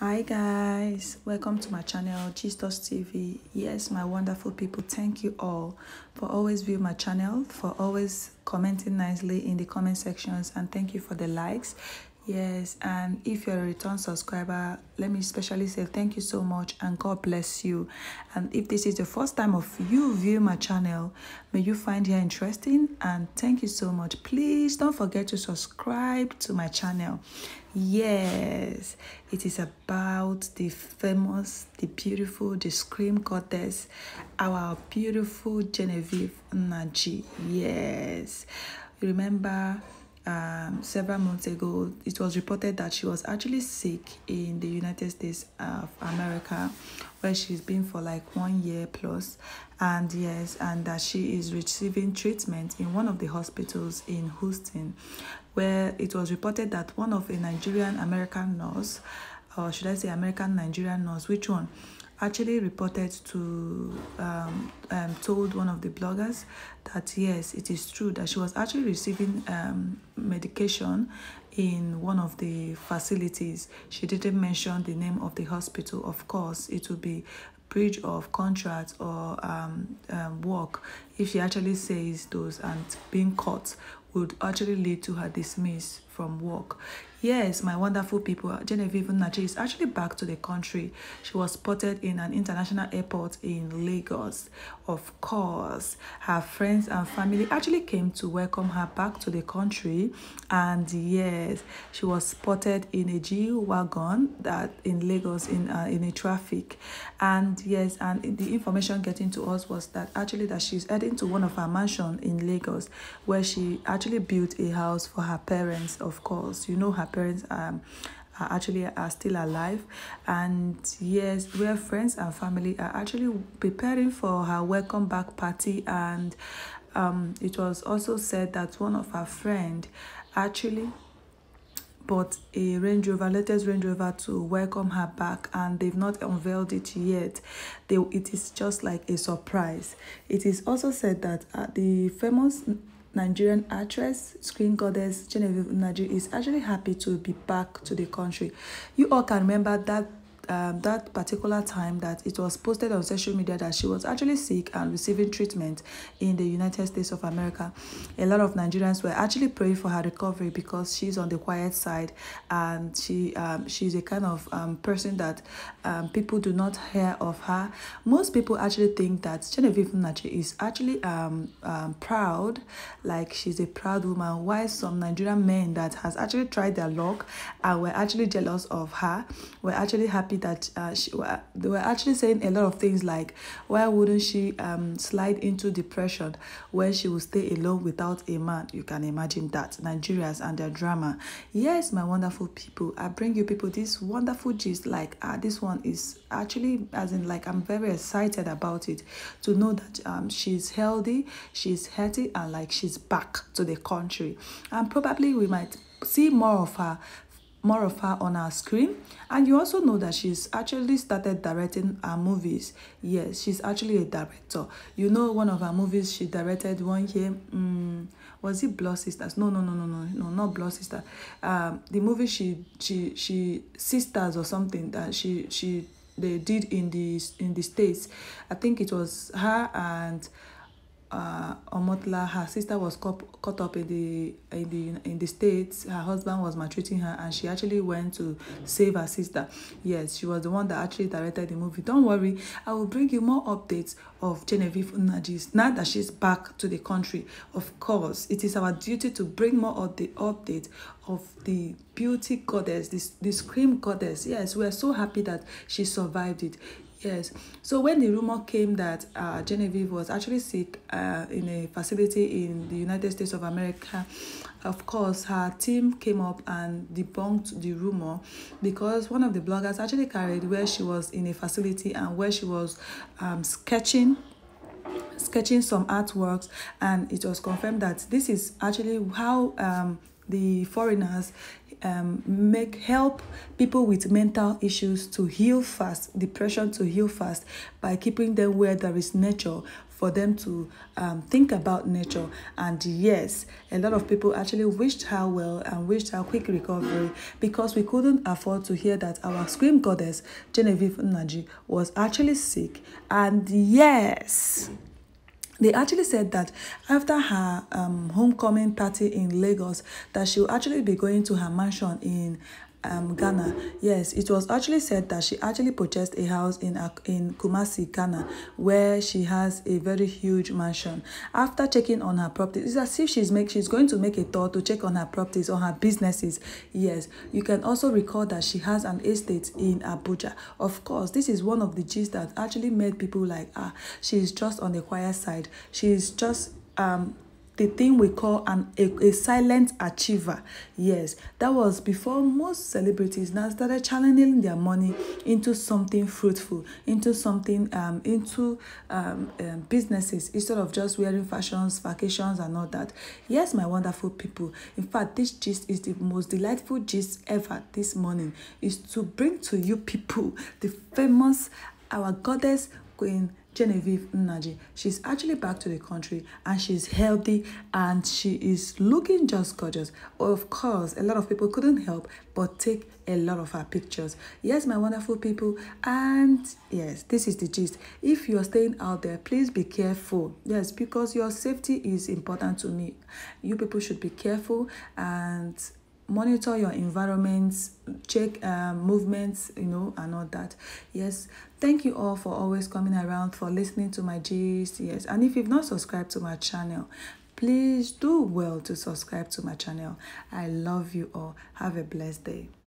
Hi guys, welcome to my channel Gistos TV. Yes, my wonderful people, thank you all for always view my channel, for always commenting nicely in the comment sections and thank you for the likes. Yes, and if you're a return subscriber, let me especially say thank you so much and God bless you. And if this is the first time of you view my channel, may you find here interesting and thank you so much. Please don't forget to subscribe to my channel. Yes, it is about the famous, the beautiful, the scream goddess, our beautiful Genevieve Nnaji. Yes, remember um, several months ago, it was reported that she was actually sick in the United States of America, where she's been for like one year plus, and yes, and that she is receiving treatment in one of the hospitals in Houston, where it was reported that one of a Nigerian American nurse, or should I say American Nigerian nurse, which one? Actually reported to um, um, told one of the bloggers that yes it is true that she was actually receiving um, medication in one of the facilities. She didn't mention the name of the hospital. Of course it would be breach of contract or um, um, work if she actually says those and being caught would actually lead to her dismiss from work Yes, my wonderful people, Genevieve Nnaji is actually back to the country. She was spotted in an international airport in Lagos. Of course, her friends and family actually came to welcome her back to the country. And yes, she was spotted in a G wagon that in Lagos in uh, in a traffic. And yes, and the information getting to us was that actually that she's heading to one of her mansion in Lagos, where she actually built a house for her parents. Of course, you know her parents um, are actually are still alive and yes where friends and family are actually preparing for her welcome back party and um, it was also said that one of her friend actually bought a Range Rover, latest Range Rover to welcome her back and they've not unveiled it yet. They, it is just like a surprise. It is also said that uh, the famous Nigerian actress, screen goddess Genevieve Nnaji is actually happy to be back to the country. You all can remember that um, that particular time that it was posted on social media that she was actually sick and receiving treatment in the United States of America. A lot of Nigerians were actually praying for her recovery because she's on the quiet side and she um, she's a kind of um, person that um, people do not hear of her. Most people actually think that Genevieve Nnaji is actually um, um, proud, like she's a proud woman, while some Nigerian men that has actually tried their luck and were actually jealous of her were actually happy that uh, she, they were actually saying a lot of things like, why wouldn't she um, slide into depression when she would stay alone without a man? You can imagine that. Nigerians and their drama. Yes, my wonderful people, I bring you people this wonderful gist like uh, this one is actually, as in like, I'm very excited about it to know that um, she's healthy, she's healthy and like she's back to the country. And probably we might see more of her more of her on our screen. And you also know that she's actually started directing her movies. Yes she's actually a director. You know one of her movies she directed one year um, was it blood sisters? No no no no no no not blood sister um the movie she she she sisters or something that she she they did in the in the states. I think it was her and uh, Omotla, her sister was caught, caught up in the in the in the states. Her husband was maltreating her, and she actually went to save her sister. Yes, she was the one that actually directed the movie. Don't worry, I will bring you more updates of Genevieve Nnaji's now that she's back to the country. Of course, it is our duty to bring more of the update of the beauty goddess, this the scream goddess. Yes, we are so happy that she survived it. Yes. So when the rumor came that uh, Genevieve was actually sick uh, in a facility in the United States of America, of course, her team came up and debunked the rumor because one of the bloggers actually carried where she was in a facility and where she was um, sketching sketching some artworks and it was confirmed that this is actually how um, the foreigners um, make help people with mental issues to heal fast, depression to heal fast by keeping them where there is nature for them to um, think about nature. And yes, a lot of people actually wished her well and wished her quick recovery because we couldn't afford to hear that our scream goddess, Genevieve Nnaji, was actually sick. And yes, they actually said that after her um, homecoming party in Lagos, that she'll actually be going to her mansion in um, Ghana. Yes, it was actually said that she actually purchased a house in in Kumasi, Ghana, where she has a very huge mansion. After checking on her properties, it's as if she's make she's going to make a tour to check on her properties or her businesses. Yes, you can also recall that she has an estate in Abuja. Of course, this is one of the gist that actually made people like ah, she's just on the quiet side. She's just um the thing we call an a, a silent achiever. Yes that was before most celebrities now started channeling their money into something fruitful into something um into um, um businesses instead of just wearing fashions vacations and all that. Yes my wonderful people. In fact this gist is the most delightful gist ever this morning is to bring to you people the famous our goddess queen Genevieve Nnaji. She's actually back to the country and she's healthy and she is looking just gorgeous. Of course, a lot of people couldn't help but take a lot of her pictures. Yes, my wonderful people. And yes, this is the gist. If you're staying out there, please be careful. Yes, because your safety is important to me. You people should be careful and monitor your environment check um, movements you know and all that. Yes. Thank you all for always coming around for listening to my gist. Yes. And if you've not subscribed to my channel please do well to subscribe to my channel. I love you all. Have a blessed day